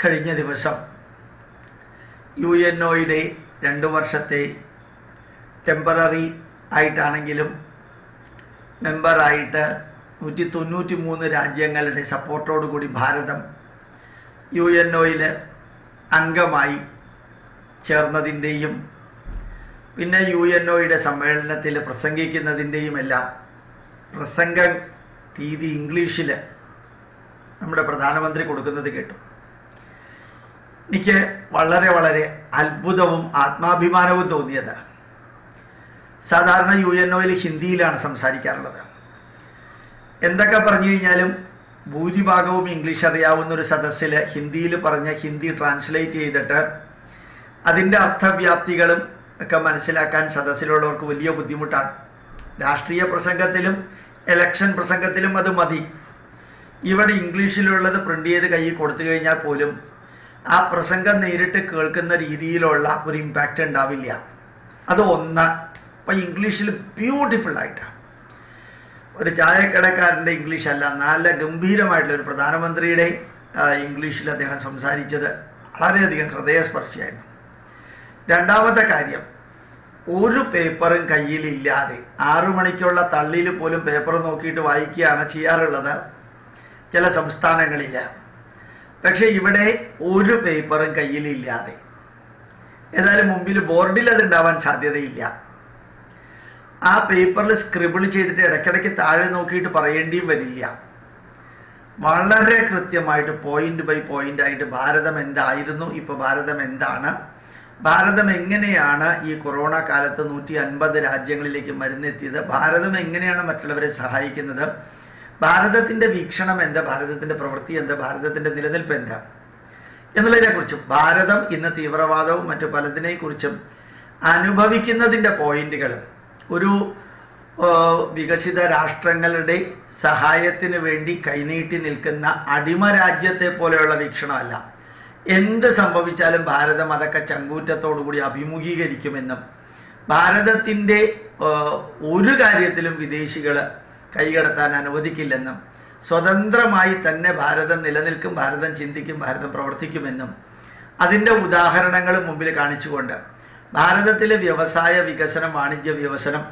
കഴിഞ്ഞ ദിവസം U N ഒയുടെ രണ്ട് വർഷത്തെ ടെമ്പററി ആയിട്ടാണെങ്കിലും മെമ്പറായിട്ട് നൂറ്റി തൊണ്ണൂറ്റി മൂന്ന് രാജ്യങ്ങളുടെ സപ്പോർട്ടോടുകൂടി ഭാരതം യു എൻ ഒയിൽ അംഗമായി ചേർന്നതിന്റെയും പിന്നെ യു എൻ ഒയുടെ സമ്മേളനത്തിൽ പ്രസംഗിക്കുന്നതിന്റെയും എല്ലാം പ്രസംഗ രീതി ഇംഗ്ലീഷിൽ നമ്മുടെ പ്രധാനമന്ത്രി കൊടുക്കുന്നത് കേട്ടു. എനിക്ക് വളരെ വളരെ അത്ഭുതവും ആത്മാഭിമാനവും തോന്നിയത്. സാധാരണ യു എൻ ഒയിൽ ഹിന്ദിയിലാണ് സംസാരിക്കാറുള്ളത്. എന്തൊക്കെ പറഞ്ഞു കഴിഞ്ഞാലും ഭൂരിഭാഗവും ഇംഗ്ലീഷ് അറിയാവുന്ന ഒരു സദസ്സിൽ ഹിന്ദിയിൽ പറഞ്ഞ ഹിന്ദി ട്രാൻസ്ലേറ്റ് ചെയ്തിട്ട് അതിന്റെ അർത്ഥവ്യാപ്തികളും ഒക്കെ മനസ്സിലാക്കാൻ സദസ്സിലുള്ളവർക്ക് വലിയ ബുദ്ധിമുട്ടാണ്. രാഷ്ട്രീയ പ്രസംഗത്തിലും എലക്ഷൻ പ്രസംഗത്തിലും അത് മതി. ഇവിടെ ഇംഗ്ലീഷിലുള്ളത് പ്രിന്റ് ചെയ്ത് കയ്യിൽ കൊടുത്തു കഴിഞ്ഞാൽ പോലും ആ പ്രസംഗം നേരിട്ട് കേൾക്കുന്ന രീതിയിലുള്ള ഒരു ഇമ്പാക്റ്റ് ഉണ്ടാവില്ല. അത് ഒന്ന് അപ്പം ഇംഗ്ലീഷിൽ ബ്യൂട്ടിഫുൾ ആയിട്ട്. ഒരു ചായക്കടക്കാരന്റെ ഇംഗ്ലീഷ് അല്ല നല്ല ഗംഭീരമായിട്ടുള്ള ഒരു പ്രധാനമന്ത്രിയുടെ ഇംഗ്ലീഷിൽ അദ്ദേഹം സംസാരിച്ചത് വളരെയധികം ഹൃദയസ്പർശിയായിരുന്നു. രണ്ടാമത്തെ കാര്യം ഒരു പേപ്പറും കയ്യിലില്ലാതെ ആറു മണിക്കുള്ള തള്ളിയിൽ പോലും പേപ്പർ നോക്കിയിട്ട് വായിക്കുകയാണ് ചെയ്യാറുള്ളത് ചില സംസ്ഥാനങ്ങളിൽ പക്ഷെ ഇവിടെ ഒരു പേപ്പറും കയ്യിലില്ലാതെ. ഏതായാലും മുമ്പിൽ ബോർഡിൽ അത് ഉണ്ടാവാൻ സാധ്യതയില്ല. ആ പേപ്പറിൽ സ്ക്രിബിൾ ചെയ്തിട്ട് ഇടയ്ക്കിടയ്ക്ക് താഴെ നോക്കിയിട്ട് പറയേണ്ടിയും വരില്ല. വളരെ കൃത്യമായിട്ട് പോയിന്റ് ബൈ പോയിന്റ് ആയിട്ട് ഭാരതം എന്തായിരുന്നു ഇപ്പോൾ ഭാരതം എന്താണ് ഭാരതം എങ്ങനെയാണ് ഈ കൊറോണ കാലത്ത് നൂറ്റി അൻപത് രാജ്യങ്ങളിലേക്ക് മരുന്നെത്തിയത് ഭാരതം എങ്ങനെയാണ് മറ്റുള്ളവരെ സഹായിക്കുന്നത് ഭാരതത്തിന്റെ വീക്ഷണം എന്താ? ഭാരതത്തിന്റെ പ്രവൃത്തി എന്താ? ഭാരതത്തിന്റെ നിലനിൽപ്പ് എന്താ? എന്നുള്ളതിനെക്കുറിച്ചും ഭാരതം ഇന്ന് തീവ്രവാദവും മറ്റു പലതിനെക്കുറിച്ചും അനുഭവിക്കുന്നതിന്റെ പോയിന്റുകൾ ഒരു വികസിത രാഷ്ട്രങ്ങളുടെ സഹായത്തിന് വേണ്ടി കൈനീട്ടി നിൽക്കുന്ന അടിമ രാജ്യത്തെ പോലെയുള്ള വീക്ഷണമല്ല. എന്ത് സംഭവിച്ചാലും ഭാരതം അതൊക്കെ ചങ്കൂറ്റത്തോടുകൂടി അഭിമുഖീകരിക്കുമെന്നും ഭാരതത്തിന്റെ ഒരു കാര്യത്തിലും വിദേശികൾ കൈകടത്താൻ അനുവദിക്കില്ലെന്നും സ്വതന്ത്രമായി തന്നെ ഭാരതം നിലനിൽക്കും ഭാരതം ചിന്തിക്കും ഭാരതം പ്രവർത്തിക്കുമെന്നും അതിന്റെ ഉദാഹരണങ്ങൾ മുമ്പിൽ കാണിച്ചുകൊണ്ട് ഭാരതത്തിലെ വ്യവസായ വികസനം വാണിജ്യ വികസനം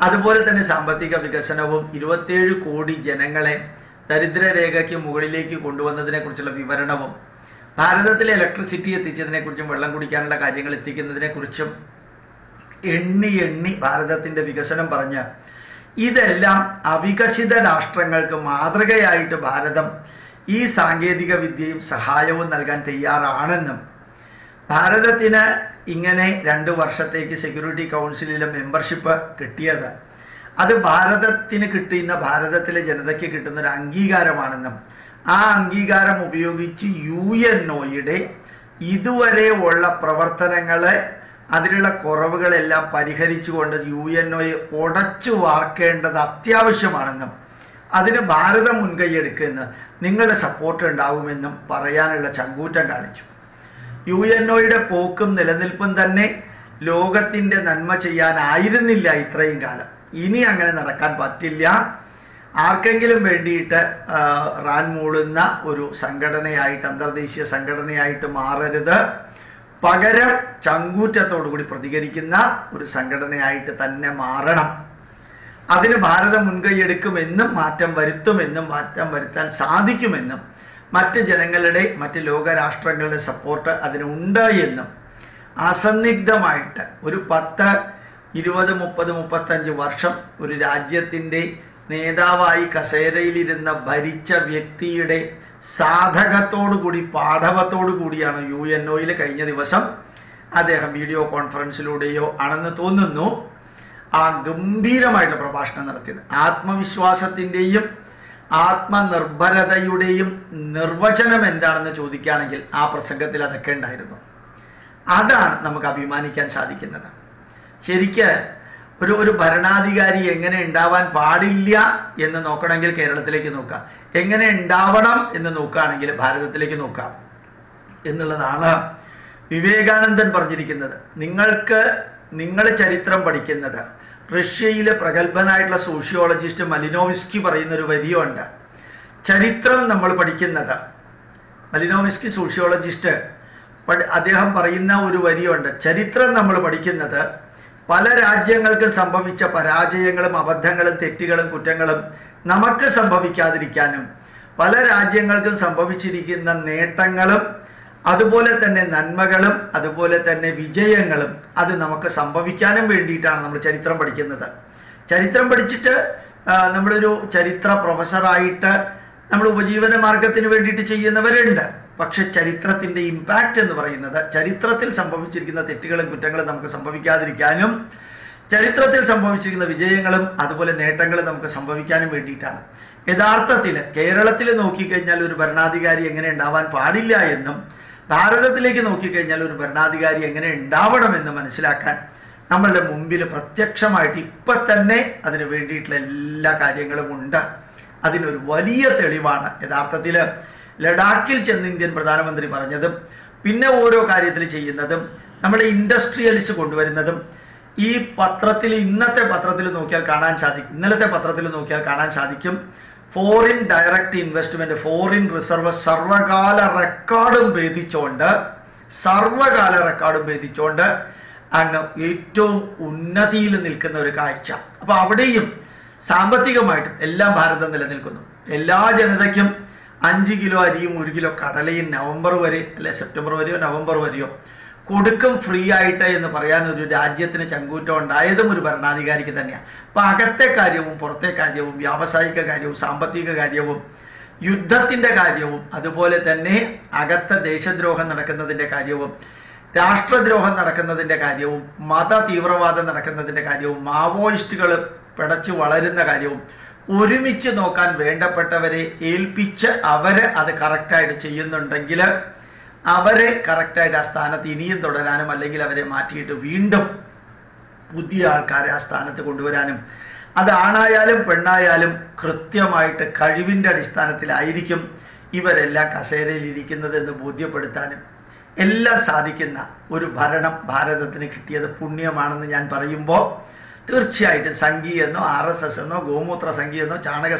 അതുപോലെ തന്നെ സാമ്പത്തിക വികസനവും ഇരുപത്തേഴ് കോടി ജനങ്ങളെ ദരിദ്രരേഖയ്ക്ക് മുകളിലേക്ക് കൊണ്ടുവന്നതിനെക്കുറിച്ചുള്ള വിവരണവും ഭാരതത്തിലെ ഇലക്ട്രിസിറ്റി എത്തിച്ചതിനെക്കുറിച്ചും വെള്ളം കുടിക്കാനുള്ള കാര്യങ്ങൾ എത്തിക്കുന്നതിനെക്കുറിച്ചും എണ്ണി എണ്ണി ഭാരതത്തിന്റെ വികസനം പറഞ്ഞ് ഇതെല്ലാം അവികസിത രാഷ്ട്രങ്ങൾക്ക് മാതൃകയായിട്ട് ഭാരതം ഈ സാങ്കേതിക വിദ്യയും സഹായവും നൽകാൻ തയ്യാറാണെന്നും ഭാരതത്തിന് ഇങ്ങനെ രണ്ട് വർഷത്തേക്ക് സെക്യൂരിറ്റി കൗൺസിലിലെ മെമ്പർഷിപ്പ് കിട്ടിയത് അത് ഭാരതത്തിന് കിട്ടുന്ന ഭാരതത്തിലെ ജനതയ്ക്ക് കിട്ടുന്ന ഒരു അംഗീകാരമാണെന്നും ആ അംഗീകാരം ഉപയോഗിച്ച് യു എൻ ഒയുടെ ഇതുവരെ ഉള്ള പ്രവർത്തനങ്ങളെ അതിലുള്ള കുറവുകളെല്ലാം പരിഹരിച്ചുകൊണ്ട് യു എൻ ഒയെ ഉടച്ചു വാർക്കേണ്ടത് അത്യാവശ്യമാണെന്നും അതിന് ഭാരതം മുൻകൈയെടുക്കുമെന്ന് നിങ്ങളുടെ സപ്പോർട്ട് ഉണ്ടാവുമെന്നും പറയാനുള്ള ചങ്കൂറ്റം കാണിച്ചു. യു എൻ ഒയുടെ പോക്കും നിലനിൽപ്പും തന്നെ ലോകത്തിന്റെ നന്മ ചെയ്യാനായിരുന്നില്ല ഇത്രയും കാലം. ഇനി അങ്ങനെ നടക്കാൻ പറ്റില്ല. ആർക്കെങ്കിലും വേണ്ടിയിട്ട് റാൻ മൂളുന്ന ഒരു സംഘടനയായിട്ട് അന്തർദേശീയ സംഘടനയായിട്ട് മാറരുത്. പകരം ചങ്കൂറ്റത്തോടുകൂടി പ്രതികരിക്കുന്ന ഒരു സംഘടനയായിട്ട് തന്നെ മാറണം. അതിന് ഭാരതം മുൻകൈയെടുക്കുമെന്നും മാറ്റം വരുത്തുമെന്നും മാറ്റം വരുത്താൻ സാധിക്കുമെന്നും മറ്റ് ജനങ്ങളുടെ മറ്റ് ലോകരാഷ്ട്രങ്ങളുടെ സപ്പോർട്ട് അതിനുണ്ട് എന്നും അസന്നിഗ്ധമായിട്ട് ഒരു പത്ത് ഇരുപത് മുപ്പത് മുപ്പത്തഞ്ച് വർഷം ഒരു രാജ്യത്തിന്റെ നേതാവായി കസേരയിലിരുന്ന ഭരിച്ച വ്യക്തിയുടെ സാധകത്തോടുകൂടി പാഠവത്തോടു കൂടിയാണ് യു എൻ ഒയിൽ കഴിഞ്ഞ ദിവസം അദ്ദേഹം വീഡിയോ കോൺഫറൻസിലൂടെയോ ആണെന്ന് തോന്നുന്നു ആ ഗംഭീരമായിട്ടുള്ള പ്രഭാഷണം നടത്തിയത്. ആത്മവിശ്വാസത്തിന്റെയും ആത്മനിർഭരതയുടെയും നിർവചനം എന്താണെന്ന് ചോദിക്കുകയാണെങ്കിൽ ആ പ്രസംഗത്തിൽ അതൊക്കെ ഉണ്ടായിരുന്നു. അതാണ് നമുക്ക് അഭിമാനിക്കാൻ സാധിക്കുന്നത്. ശരിക്ക് ഒരു ഒരു ഭരണാധികാരി എങ്ങനെ ഉണ്ടാവാൻ പാടില്ല എന്ന് നോക്കണമെങ്കിൽ കേരളത്തിലേക്ക് നോക്കാം. എങ്ങനെ ഉണ്ടാവണം എന്ന് നോക്കുകയാണെങ്കിൽ ഭാരതത്തിലേക്ക് നോക്കാം. എന്നുള്ളതാണ് വിവേകാനന്ദൻ പറഞ്ഞിരിക്കുന്നത്. നിങ്ങൾക്ക് നിങ്ങൾ ചരിത്രം പഠിക്കുന്നത്. റഷ്യയിലെ പ്രഗത്ഭനായിട്ടുള്ള സോഷ്യോളജിസ്റ്റ് മലിനോവിസ്കി പറയുന്ന ഒരു വരിയുണ്ട്. ചരിത്രം നമ്മൾ പഠിക്കുന്നത്. മലിനോവിസ്കി സോഷ്യോളജിസ്റ്റ് അദ്ദേഹം പറയുന്ന ഒരു വരിയുണ്ട്. ചരിത്രം നമ്മൾ പഠിക്കുന്നത് പല രാജ്യങ്ങൾക്കും സംഭവിച്ച പരാജയങ്ങളും അബദ്ധങ്ങളും തെറ്റുകളും കുറ്റങ്ങളും നമുക്ക് സംഭവിക്കാതിരിക്കാനും പല രാജ്യങ്ങൾക്കും സംഭവിച്ചിരിക്കുന്ന നേട്ടങ്ങളും അതുപോലെ തന്നെ നന്മകളും അതുപോലെ തന്നെ വിജയങ്ങളും അത് നമുക്ക് സംഭവിക്കാനും വേണ്ടിയിട്ടാണ് നമ്മൾ ചരിത്രം പഠിക്കുന്നത്. ചരിത്രം പഠിച്ചിട്ട് നമ്മളൊരു ചരിത്ര പ്രൊഫസറായിട്ട് നമ്മൾ ഉപജീവന മാർഗത്തിന് വേണ്ടിയിട്ട് ചെയ്യുന്നവരുണ്ട്. പക്ഷെ ചരിത്രത്തിന്റെ ഇമ്പാക്റ്റ് എന്ന് പറയുന്നത് ചരിത്രത്തിൽ സംഭവിച്ചിരിക്കുന്ന തെറ്റുകളും കുറ്റങ്ങളും നമുക്ക് സംഭവിക്കാതിരിക്കാനും ചരിത്രത്തിൽ സംഭവിച്ചിരിക്കുന്ന വിജയങ്ങളും അതുപോലെ നേട്ടങ്ങളും നമുക്ക് സംഭവിക്കാനും വേണ്ടിയിട്ടാണ്. യഥാർത്ഥത്തിൽ കേരളത്തിൽ നോക്കിക്കഴിഞ്ഞാൽ ഒരു ഭരണാധികാരി എങ്ങനെ ഉണ്ടാവാൻ പാടില്ല എന്നും ഭാരതത്തിലേക്ക് നോക്കിക്കഴിഞ്ഞാൽ ഒരു ഭരണാധികാരി എങ്ങനെ ഉണ്ടാവണമെന്ന് മനസ്സിലാക്കാൻ നമ്മളുടെ മുമ്പിൽ പ്രത്യക്ഷമായിട്ട് ഇപ്പം തന്നെ അതിന് വേണ്ടിയിട്ടുള്ള എല്ലാ കാര്യങ്ങളും ഉണ്ട്. അതിനൊരു വലിയ തെളിവാണ്. യഥാർത്ഥത്തിൽ ലഡാക്കിൽ ചെന്ന് ഇന്ത്യൻ പ്രധാനമന്ത്രി പറഞ്ഞതും പിന്നെ ഓരോ കാര്യത്തിൽ ചെയ്യുന്നതും നമ്മുടെ ഇൻഡസ്ട്രിയലിസ്റ്റ് കൊണ്ടുവരുന്നതും ഈ പത്രത്തിൽ ഇന്നത്തെ പത്രത്തിൽ നോക്കിയാൽ കാണാൻ സാധിക്കും ഇന്നലത്തെ പത്രത്തിൽ നോക്കിയാൽ കാണാൻ സാധിക്കും foreign direct investment foreign reserve സർവകാല റെക്കോർഡും ഭേദിച്ചുകൊണ്ട് സർവകാല റെക്കോർഡും ഭേദിച്ചുകൊണ്ട് അങ്ങ് ഏറ്റവും ഉന്നതിയിൽ നിൽക്കുന്ന ഒരു കാഴ്ച. അപ്പൊ അവിടെയും സാമ്പത്തികമായിട്ടും എല്ലാം ഭാരതം നിലനിൽക്കുന്നു. എല്ലാ ജനതയ്ക്കും അഞ്ച് കിലോ അരിയും ഒരു കിലോ കടലയും നവംബർ വരെ അല്ലെ സെപ്റ്റംബർ വരെയോ നവംബർ വരെയോ കൊടുക്കും ഫ്രീ ആയിട്ട് എന്ന് പറയാൻ ഒരു രാജ്യത്തിന് ചങ്കൂറ്റം ഉണ്ടായതും ഒരു ഭരണാധികാരിക്ക് തന്നെയാണ് അപ്പൊ അകത്തെ കാര്യവും പുറത്തെ കാര്യവും വ്യാവസായിക കാര്യവും സാമ്പത്തിക കാര്യവും യുദ്ധത്തിന്റെ കാര്യവും അതുപോലെ തന്നെ അകത്തെ ദേശദ്രോഹം നടക്കുന്നതിന്റെ കാര്യവും രാഷ്ട്രദ്രോഹം നടക്കുന്നതിന്റെ കാര്യവും മത തീവ്രവാദം നടക്കുന്നതിന്റെ കാര്യവും മാവോയിസ്റ്റുകൾ പിടച്ചു വളരുന്ന കാര്യവും ഒരുമിച്ച് നോക്കാൻ വേണ്ടപ്പെട്ടവരെ ഏൽപ്പിച്ച് അവർ അത് കറക്റ്റായിട്ട് ചെയ്യുന്നുണ്ടെങ്കിൽ അവരെ കറക്റ്റായിട്ട് ആ സ്ഥാനത്ത് ഇനിയും തുടരാനും അല്ലെങ്കിൽ അവരെ മാറ്റിയിട്ട് വീണ്ടും പുതിയ ആൾക്കാരെ ആ സ്ഥാനത്ത് കൊണ്ടുവരാനും. അത് ആണായാലും പെണ്ണായാലും കൃത്യമായിട്ട് കഴിവിന്റെ അടിസ്ഥാനത്തിലായിരിക്കും ഇവരെല്ലാം കസേരയിൽ ഇരിക്കുന്നതെന്ന് ബോധ്യപ്പെടുത്താനും എല്ലാം സാധിക്കുന്ന ഒരു ഭരണം ഭാരതത്തിന് കിട്ടിയത് പുണ്യമാണെന്ന് ഞാൻ പറയുമ്പോൾ തീർച്ചയായിട്ടും സംഖ്യ എന്നോ ആർ എസ് എസ് എന്നോ ഗോമൂത്ര സംഖ്യ എന്നോ ചാണക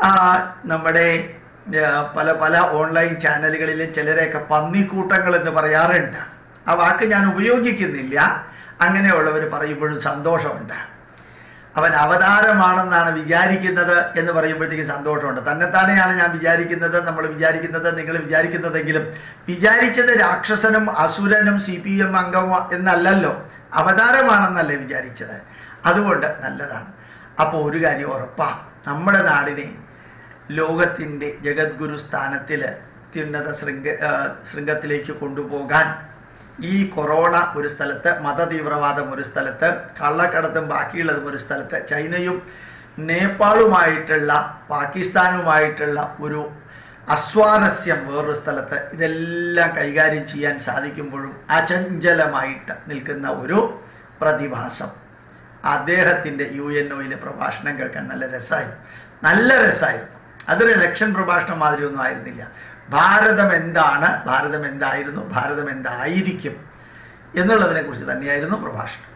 ആ, നമ്മുടെ പല പല ഓൺലൈൻ ചാനലുകളിൽ ചിലരെയൊക്കെ പന്നിക്കൂട്ടങ്ങൾ എന്ന് പറയാറുണ്ട്. ആ വാക്ക് ഞാൻ ഉപയോഗിക്കുന്നില്ല. അങ്ങനെയുള്ളവർ പറയുമ്പോഴും സന്തോഷമുണ്ട്. അവൻ അവതാരമാണെന്നാണ് വിചാരിക്കുന്നത് എന്ന് പറയുമ്പോഴത്തേക്കും സന്തോഷമുണ്ട്. തന്നെത്താനെയാണ് ഞാൻ വിചാരിക്കുന്നത് നമ്മൾ വിചാരിക്കുന്നത് നിങ്ങൾ വിചാരിക്കുന്നതെങ്കിലും. വിചാരിച്ചത് രാക്ഷസനും അസുരനും സി പി എം അംഗം എന്നല്ലല്ലോ. അവതാരമാണെന്നല്ലേ വിചാരിച്ചത്. അതുകൊണ്ട് നല്ലതാണ്. അപ്പോൾ ഒരു കാര്യം ഉറപ്പാ. നമ്മുടെ നാടിനെ ലോകത്തിന്റെ ജഗദ്ഗുരു സ്ഥാനത്തിൽ അത്യുന്നത ശൃംഗ ശൃംഗത്തിലേക്ക് കൊണ്ടുപോകാൻ ഈ കൊറോണ ഒരു സ്ഥലത്ത് മതതീവ്രവാദം ഒരു സ്ഥലത്ത് കള്ളക്കടത്തും ബാക്കിയുള്ളതും ഒരു സ്ഥലത്ത് ചൈനയും നേപ്പാളുമായിട്ടുള്ള പാകിസ്ഥാനുമായിട്ടുള്ള ഒരു അസ്വാരസ്യം വേറൊരു സ്ഥലത്ത് ഇതെല്ലാം കൈകാര്യം ചെയ്യാൻ സാധിക്കുമ്പോഴും അചഞ്ചലമായിട്ട് നിൽക്കുന്ന ഒരു പ്രതിഭാസം. അദ്ദേഹത്തിന്റെ യു എൻ ഒയിലെ പ്രഭാഷണം കേൾക്കാൻ നല്ല രസമായിരുന്നു. നല്ല രസമായിരുന്നു. അതൊരു ഇലക്ഷൻ പ്രഭാഷണം മാതിരി ഒന്നും ആയിരുന്നില്ല. ഭാരതം എന്താണ്? ഭാരതം എന്തായിരുന്നു? ഭാരതം എന്തായിരിക്കും? എന്നുള്ളതിനെക്കുറിച്ച് തന്നെയായിരുന്നു പ്രഭാഷണം.